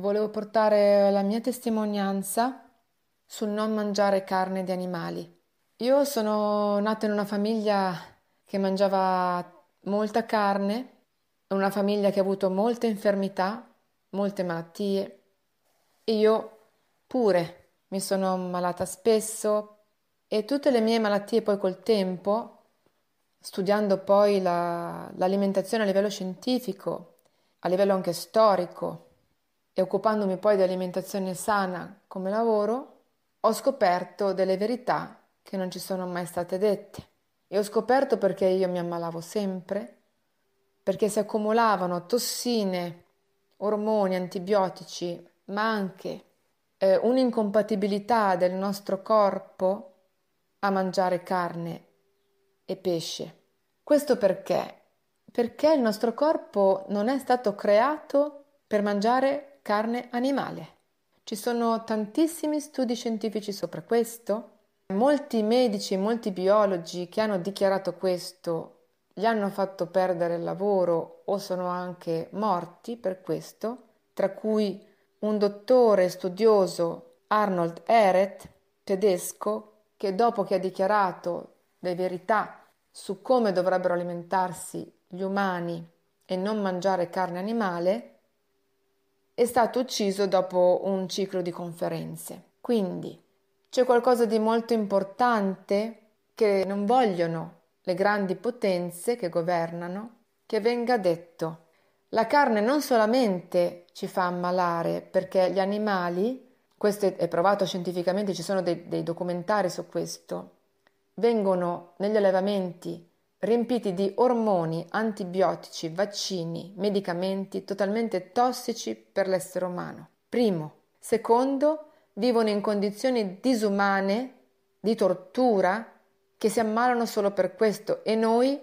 volevo portare la mia testimonianza sul non mangiare carne di animali. Io sono nata in una famiglia che mangiava molta carne, una famiglia che ha avuto molte infermità, molte malattie e io pure mi sono ammalata spesso e tutte le mie malattie poi col tempo, studiando poi la, l'alimentazione a livello scientifico, a livello anche storico e occupandomi poi di alimentazione sana come lavoro, ho scoperto delle verità che non ci sono mai state dette. E ho scoperto perché io mi ammalavo sempre, perché si accumulavano tossine, ormoni, antibiotici, ma anche eh, un'incompatibilità del nostro corpo a mangiare carne e pesce. Questo perché? Perché il nostro corpo non è stato creato per mangiare carne animale. Ci sono tantissimi studi scientifici sopra questo. Molti medici, molti biologi che hanno dichiarato questo gli hanno fatto perdere il lavoro o sono anche morti per questo, tra cui un dottore studioso Arnold Ehret, tedesco, che dopo che ha dichiarato le verità su come dovrebbero alimentarsi gli umani e non mangiare carne animale, è stato ucciso dopo un ciclo di conferenze. Quindi c'è qualcosa di molto importante che non vogliono le grandi potenze che governano che venga detto. La carne non solamente ci fa ammalare perché gli animali questo è provato scientificamente, ci sono dei, dei documentari su questo, vengono negli allevamenti riempiti di ormoni, antibiotici, vaccini, medicamenti totalmente tossici per l'essere umano. Primo. Secondo, vivono in condizioni disumane, di tortura, che si ammalano solo per questo e noi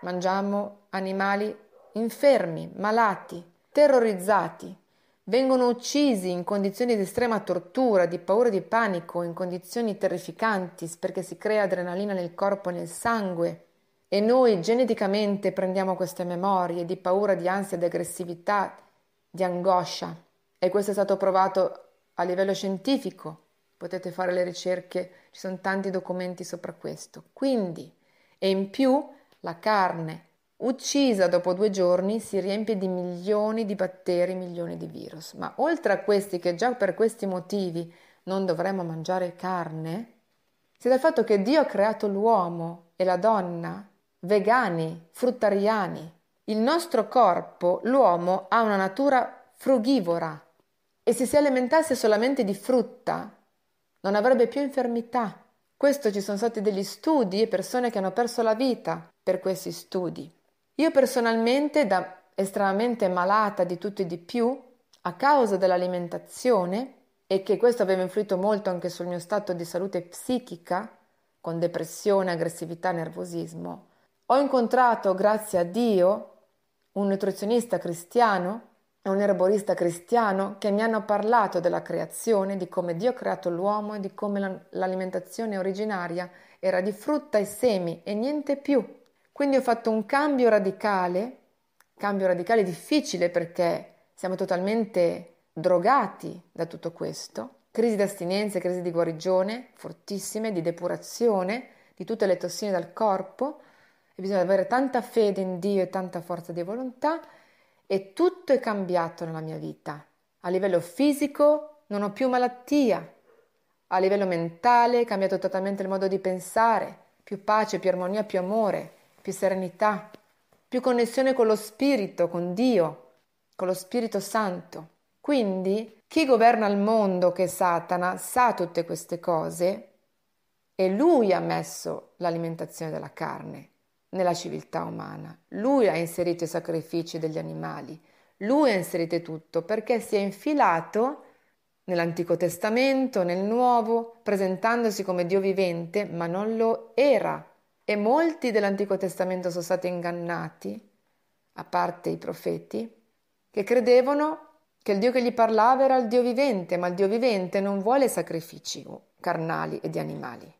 mangiamo animali infermi, malati, terrorizzati vengono uccisi in condizioni di estrema tortura, di paura e di panico, in condizioni terrificanti perché si crea adrenalina nel corpo e nel sangue. E noi geneticamente prendiamo queste memorie di paura, di ansia, di aggressività, di angoscia. E questo è stato provato a livello scientifico. Potete fare le ricerche, ci sono tanti documenti sopra questo. Quindi, e in più, la carne uccisa dopo due giorni si riempie di milioni di batteri, milioni di virus. Ma oltre a questi che già per questi motivi non dovremmo mangiare carne, sia dal fatto che Dio ha creato l'uomo e la donna vegani, fruttariani. Il nostro corpo, l'uomo, ha una natura frugivora e se si alimentasse solamente di frutta non avrebbe più infermità. Questo ci sono stati degli studi e persone che hanno perso la vita per questi studi. Io personalmente, da estremamente malata di tutto e di più, a causa dell'alimentazione, e che questo aveva influito molto anche sul mio stato di salute psichica, con depressione, aggressività, nervosismo, ho incontrato, grazie a Dio, un nutrizionista cristiano e un erborista cristiano che mi hanno parlato della creazione, di come Dio ha creato l'uomo e di come l'alimentazione originaria era di frutta e semi e niente più. Quindi ho fatto un cambio radicale, cambio radicale difficile perché siamo totalmente drogati da tutto questo, crisi di astinenza, crisi di guarigione fortissime, di depurazione di tutte le tossine dal corpo e bisogna avere tanta fede in Dio e tanta forza di volontà e tutto è cambiato nella mia vita. A livello fisico non ho più malattia, a livello mentale è cambiato totalmente il modo di pensare, più pace, più armonia, più amore più serenità, più connessione con lo Spirito, con Dio, con lo Spirito Santo. Quindi chi governa il mondo, che è Satana, sa tutte queste cose e lui ha messo l'alimentazione della carne nella civiltà umana. Lui ha inserito i sacrifici degli animali, lui ha inserito tutto perché si è infilato nell'Antico Testamento, nel Nuovo, presentandosi come Dio vivente, ma non lo era e molti dell'Antico Testamento sono stati ingannati, a parte i profeti, che credevano che il Dio che gli parlava era il Dio vivente, ma il Dio vivente non vuole sacrifici carnali e di animali,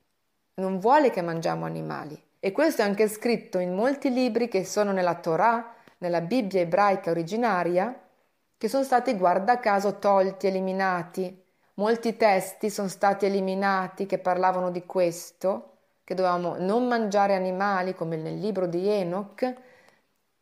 non vuole che mangiamo animali. E questo è anche scritto in molti libri che sono nella Torah, nella Bibbia ebraica originaria, che sono stati guarda caso tolti, eliminati. Molti testi sono stati eliminati che parlavano di questo, che dovevamo non mangiare animali, come nel libro di Enoch,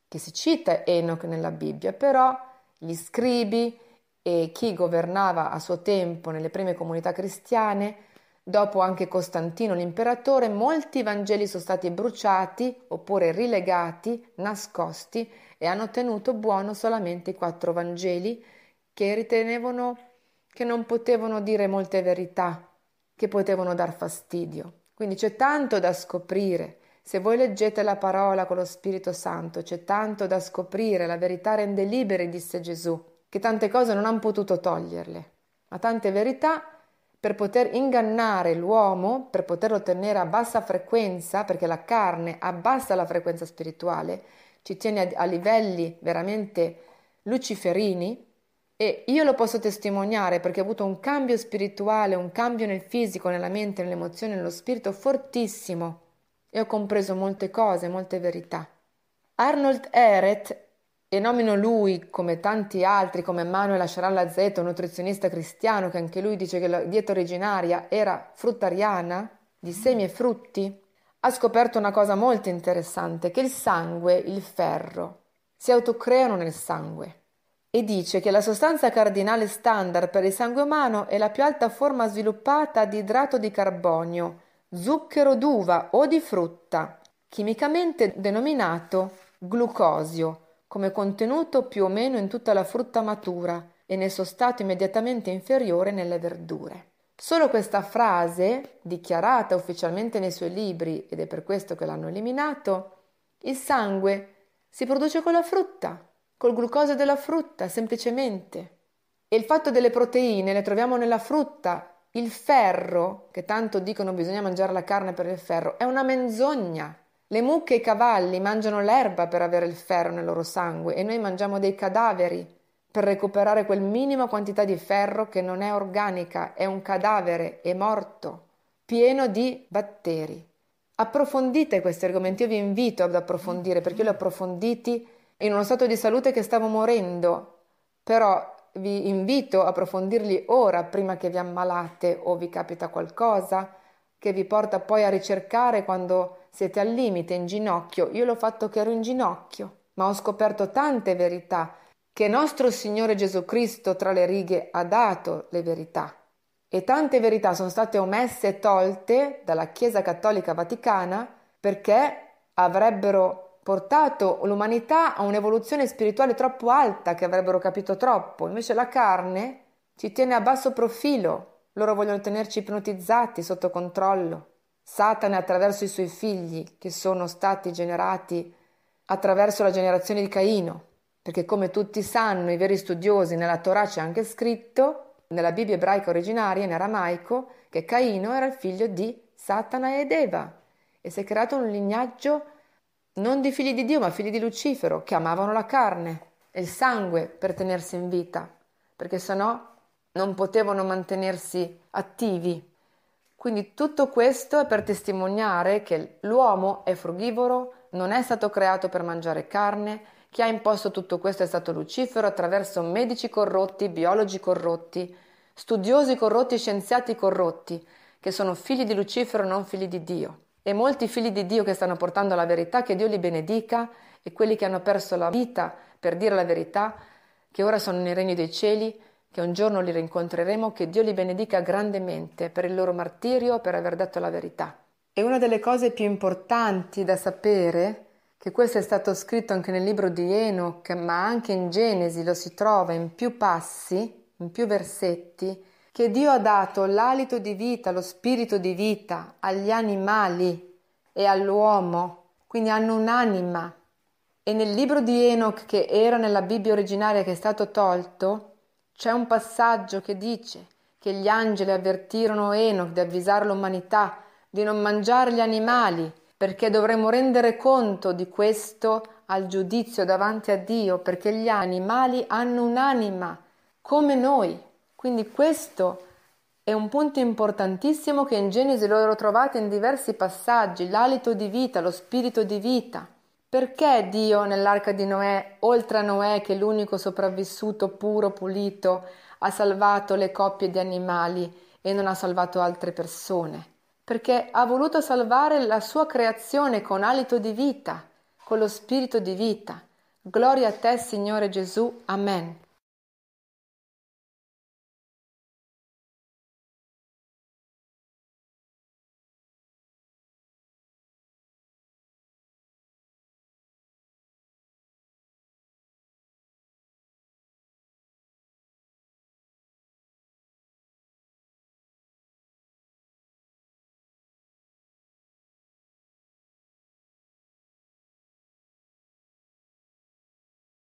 che si cita Enoch nella Bibbia, però gli scribi e chi governava a suo tempo nelle prime comunità cristiane, dopo anche Costantino l'imperatore, molti Vangeli sono stati bruciati oppure rilegati, nascosti e hanno tenuto buono solamente i quattro Vangeli che ritenevano che non potevano dire molte verità, che potevano dar fastidio. Quindi c'è tanto da scoprire. Se voi leggete la parola con lo Spirito Santo, c'è tanto da scoprire, la verità rende liberi, disse Gesù, che tante cose non hanno potuto toglierle, ma tante verità per poter ingannare l'uomo, per poterlo tenere a bassa frequenza, perché la carne abbassa la frequenza spirituale, ci tiene a, livelli veramente luciferini, e io lo posso testimoniare perché ho avuto un cambio spirituale, un cambio nel fisico, nella mente, nelle emozioni, nello spirito fortissimo e ho compreso molte cose, molte verità. Arnold Ehret, e nomino lui come tanti altri, come Manuel Asharallah un nutrizionista cristiano, che anche lui dice che la dieta originaria era fruttariana, di semi e frutti, ha scoperto una cosa molto interessante, che il sangue, il ferro, si autocreano nel sangue. E dice che la sostanza cardinale standard per il sangue umano è la più alta forma sviluppata di idrato di carbonio, zucchero d'uva o di frutta, chimicamente denominato glucosio, come contenuto più o meno in tutta la frutta matura e nel suo stato immediatamente inferiore nelle verdure. Solo questa frase, dichiarata ufficialmente nei suoi libri, ed è per questo che l'hanno eliminato, il sangue si produce con la frutta, col glucosio della frutta, semplicemente. E il fatto delle proteine le troviamo nella frutta. Il ferro, che tanto dicono bisogna mangiare la carne per il ferro, è una menzogna. Le mucche e i cavalli mangiano l'erba per avere il ferro nel loro sangue e noi mangiamo dei cadaveri per recuperare quel minimo quantità di ferro che non è organica, è un cadavere, è morto, pieno di batteri. Approfondite questi argomenti, io vi invito ad approfondire perché io li ho approfonditi in uno stato di salute che stavo morendo, però vi invito a approfondirli ora prima che vi ammalate o vi capita qualcosa che vi porta poi a ricercare quando siete al limite, in ginocchio. Io l'ho fatto che ero in ginocchio, ma ho scoperto tante verità che nostro Signore Gesù Cristo tra le righe ha dato le verità. E tante verità sono state omesse e tolte dalla Chiesa Cattolica Vaticana perché avrebbero portato l'umanità a un'evoluzione spirituale troppo alta che avrebbero capito troppo. Invece la carne ci tiene a basso profilo. Loro vogliono tenerci ipnotizzati sotto controllo. Satana attraverso i suoi figli che sono stati generati attraverso la generazione di Caino, perché come tutti sanno i veri studiosi nella Torah c'è anche scritto nella Bibbia ebraica originaria in aramaico che Caino era il figlio di Satana ed Eva e si è creato un lignaggio non di figli di Dio, ma figli di Lucifero, che amavano la carne e il sangue per tenersi in vita, perché sennò non potevano mantenersi attivi. Quindi tutto questo è per testimoniare che l'uomo è frugivoro, non è stato creato per mangiare carne, chi ha imposto tutto questo è stato Lucifero attraverso medici corrotti, biologi corrotti, studiosi corrotti, scienziati corrotti, che sono figli di Lucifero, non figli di Dio. E molti figli di Dio che stanno portando la verità, che Dio li benedica, e quelli che hanno perso la vita per dire la verità, che ora sono nel regno dei cieli, che un giorno li rincontreremo, che Dio li benedica grandemente per il loro martirio, per aver detto la verità. E una delle cose più importanti da sapere, che questo è stato scritto anche nel libro di Enoch, ma anche in Genesi lo si trova in più passi, in più versetti, che Dio ha dato l'alito di vita, lo spirito di vita agli animali e all'uomo, quindi hanno un'anima. E nel libro di Enoch, che era nella Bibbia originaria che è stato tolto, c'è un passaggio che dice che gli angeli avvertirono Enoch di avvisare l'umanità di non mangiare gli animali, perché dovremmo rendere conto di questo al giudizio davanti a Dio, perché gli animali hanno un'anima come noi. Quindi questo è un punto importantissimo che in Genesi loro trovate in diversi passaggi, l'alito di vita, lo spirito di vita. Perché Dio nell'arca di Noè, oltre a Noè che è l'unico sopravvissuto puro, pulito, ha salvato le coppie di animali e non ha salvato altre persone? Perché ha voluto salvare la sua creazione con alito di vita, con lo spirito di vita. Gloria a te, Signore Gesù. Amen.